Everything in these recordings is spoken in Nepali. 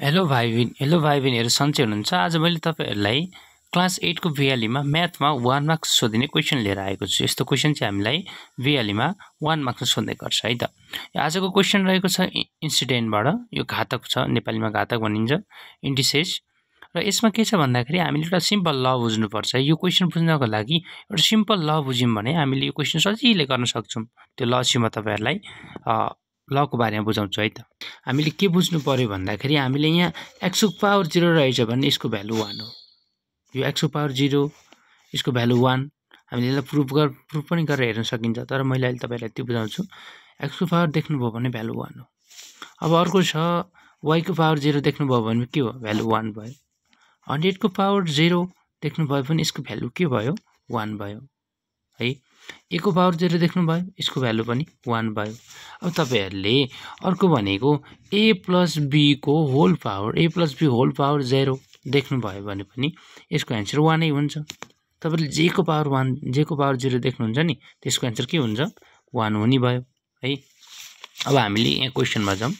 हेलो भाइ बहिनी हेलो भाइ बहिनीहरू सन्चै हुनुहुन्छ? आज मैले तपाईँहरूलाई क्लास एटको भिआलीमा म्याथमा वान मार्क्स सोधिने क्वेसन लिएर आएको छु। यस्तो क्वेसन चाहिँ हामीलाई भिआलीमा वान मार्क्समा सोध्ने गर्छ है त? आजको क्वेसन रहेको छ इन्सिडेन्टबाट यो घातक छ नेपालीमा घातक भनिन्छ। इन्डिसेस र यसमा के छ भन्दाखेरि हामीले एउटा सिम्पल ल बुझ्नुपर्छ। यो क्वेसन बुझ्नको लागि एउटा सिम्पल ल बुझ्यौँ भने हामीले यो क्वेसन सजिलै गर्न सक्छौँ। त्यो ल चाहिँ म तपाईँहरूलाई लको बारेमा बुझाउँछु है त। हामीले के बुझ्नु पऱ्यो भन्दाखेरि हामीले यहाँ एक्सको पावर जिरो रहेछ भने यसको भ्यालु वान हो। यो एक्सको पावर जिरो यसको भ्यालु वान हामीले यसलाई प्रुफ गर प्रुफ पनि गरेर हेर्न सकिन्छ तर मैले अहिले तपाईँलाई त्यो बुझाउँछु। एक्सको पावर देख्नुभयो भने भ्यालु वान हो। अब अर्को छ वाइको पावर जिरो देख्नुभयो भने के हो? भ्यालु वान भयो। हन्ड्रेडको पावर जिरो देख्नुभयो भने यसको भ्यालु के भयो? वान भयो। एको पावर जेरो देख्नुभयो यसको भ्यालु पनि वान भयो। अब तपाईँहरूले अर्को भनेको A plus बीको whole power A plus B whole power zero देख्नुभयो भने पनि यसको एन्सर वानै हुन्छ। तपाईँले जेको पावर वान जेको पावर जिरो देख्नुहुन्छ नि त्यसको एन्सर के हुन्छ? वान हुने भयो है? अब हामीले यहाँ क्वेसनमा जाउँ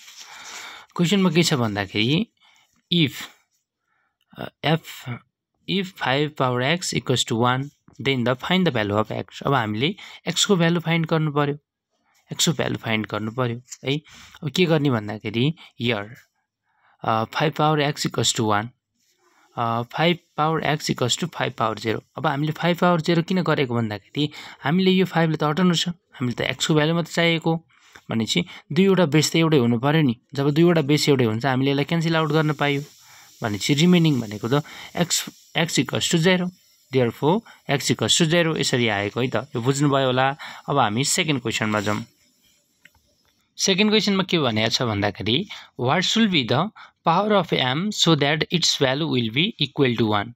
क्वेसनमा के छ भन्दाखेरि if F if five power X equals to one then the find the value of X अब हामीले एक्सको भ्यालु फाइन्ड गर्नु पऱ्यो एक्सको भ्यालु फाइन्ड गर्नु पऱ्यो है? अब के गर्ने भन्दाखेरि your five power X equals to one five power X equals to five power zero अब हामीले फाइभ पावर जेरो किन गरेको भन्दाखेरि हामीले यो फाइभले त हटाउनु छ। हामीले त एक्सको भ्यालु मात्रै चाहिएको भनेपछि दुईवटा बेस त एउटै हुनु पऱ्यो नि। जब दुईवटा बेस एउटै हुन्छ हामीले यसलाई क्यान्सल आउट गर्न पायो। भनेपछि रिमेनिङ भनेको त X X equals to zero therefore X equals to zero यसरी आएको है त। यो बुझ्नुभयो होला। अब हामी सेकेन्ड क्वेसनमा जाउँ। सेकेन्ड क्वेसनमा के भनेको छ भन्दाखेरि what shall be the power of M so that its value will be equal to one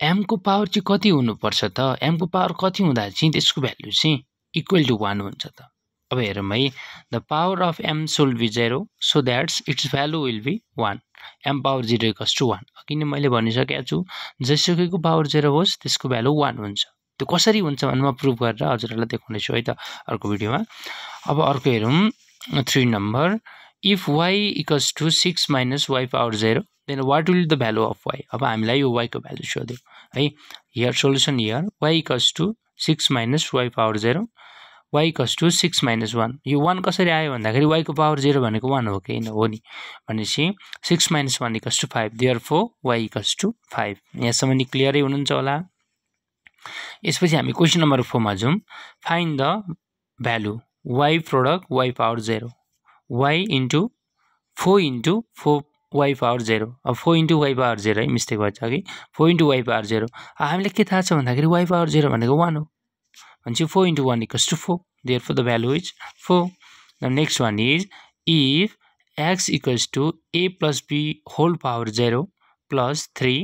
एमको power चाहिँ कति हुनुपर्छ त? एमको पावर कति हुँदा चाहिँ त्यसको भ्यालु चाहिँ इक्वल टु वान हुन्छ त? अब हेरौँ है। The power of M shall be zero so that's its value will be one M power zero equals to one किन मैले भनिसकेको छु? जेसुकैको पावर जेरो होस् त्यसको भ्यालु वान हुन्छ। त्यो कसरी हुन्छ भने म प्रुभ गरेर हजुरहरूलाई देखाउनेछु है त अर्को भिडियोमा। अब अर्को हेरौँ three number if Y equals to six minus Y power zero then what will the value of Y अब हामीलाई यो वाइको भ्यालु सोध्यो है। Here solution here Y equals to six minus Y power zero Y equals to six minus one यो वान कसरी आयो भन्दाखेरि वाइको पावर जेरो भनेको वान हो कि हो नि। भनेपछि six minus one equals to five therefore Y equals to five यहाँसम्म नि क्लियरै हुनुहुन्छ होला। यसपछि हामी क्वेसन नम्बर फोरमा जाउँ। Find the value Y product Y power zero Y into four into four Y power zero अब four into Y power zero है मिस्टेक भएछ कि four into Y power zero हामीलाई के थाहा छ भन्दाखेरि वाइ पावर जेरो भनेको वान हो। भनेपछि four into one equals to four therefore the value is four the next one is if X equals to A plus B whole power zero plus three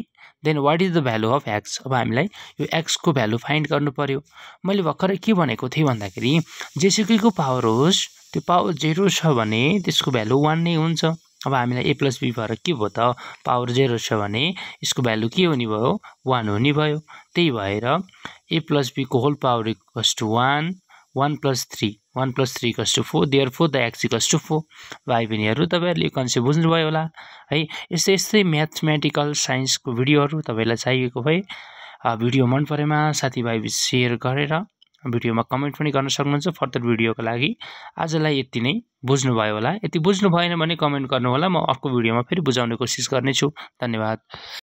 then what is the value of X अब हामीलाई यो एक्सको भ्यालु फाइन्ड गर्नु पऱ्यो मैले भर्खरै के भनेको थिएँ भन्दाखेरि जेसुकैको पावर होस् त्यो पावर जेरो छ भने त्यसको भ्यालु वान नै हुन्छ। अब हामीलाई ए प्लस बी भएर के भयो त? पावर जेरो छ भने यसको भ्यालु के हुने भयो? वान हुने भयो। त्यही भएर A plus बीको whole power equals to one one plus three one plus three equals to four therefore the X equals to four भाइ बहिनीहरू तपाईँहरूले यो कन्सेप्ट बुझ्नुभयो होला। है यस्तै यस्तै म्याथमेटिकल साइन्सको भिडियोहरू तपाईँलाई चाहिएको भए भिडियो मन परेमा साथीभाइ सेयर गरेर भिडियोमा कमेन्ट पनि गर्न सक्नुहुन्छ फर्दर भिडियोको लागि। आजलाई यति नै। बुझ्नुभयो होला। यति बुझ्नु भएन भने कमेन्ट गर्नु होला म अर्को भिडियोमा फेरि बुझाउने कोसिस गर्नेछु। धन्यवाद।